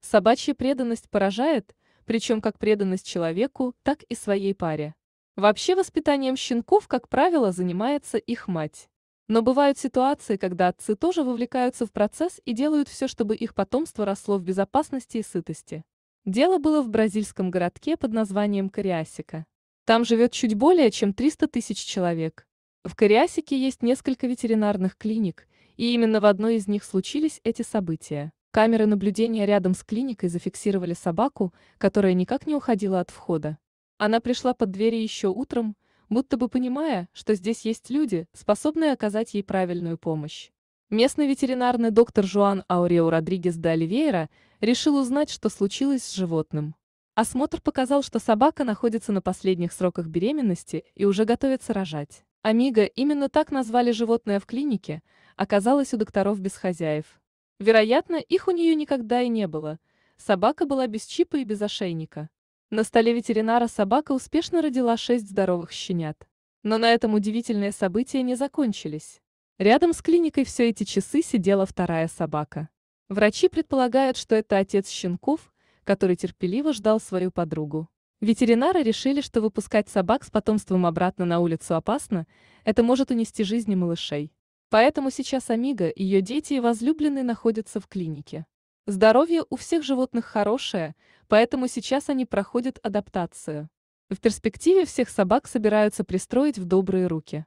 Собачья преданность поражает, причем как преданность человеку, так и своей паре. Вообще воспитанием щенков, как правило, занимается их мать. Но бывают ситуации, когда отцы тоже вовлекаются в процесс и делают все, чтобы их потомство росло в безопасности и сытости. Дело было в бразильском городке под названием Кариасика. Там живет чуть более чем 300 тысяч человек. В Кариасике есть несколько ветеринарных клиник, и именно в одной из них случились эти события. Камеры наблюдения рядом с клиникой зафиксировали собаку, которая никак не уходила от входа. Она пришла под двери еще утром, будто бы понимая, что здесь есть люди, способные оказать ей правильную помощь. Местный ветеринарный доктор Жуан Аурео Родригес де Оливейра решил узнать, что случилось с животным. Осмотр показал, что собака находится на последних сроках беременности и уже готовится рожать. Амиго, именно так назвали животное в клинике, оказалось у докторов без хозяев. Вероятно, их у нее никогда и не было. Собака была без чипа и без ошейника. На столе ветеринара собака успешно родила шесть здоровых щенят. Но на этом удивительные события не закончились. Рядом с клиникой все эти часы сидела вторая собака. Врачи предполагают, что это отец щенков, который терпеливо ждал свою подругу. Ветеринары решили, что выпускать собак с потомством обратно на улицу опасно, это может унести жизни малышей. Поэтому сейчас Амиго, ее дети и возлюбленные находятся в клинике. Здоровье у всех животных хорошее, поэтому сейчас они проходят адаптацию. В перспективе всех собак собираются пристроить в добрые руки.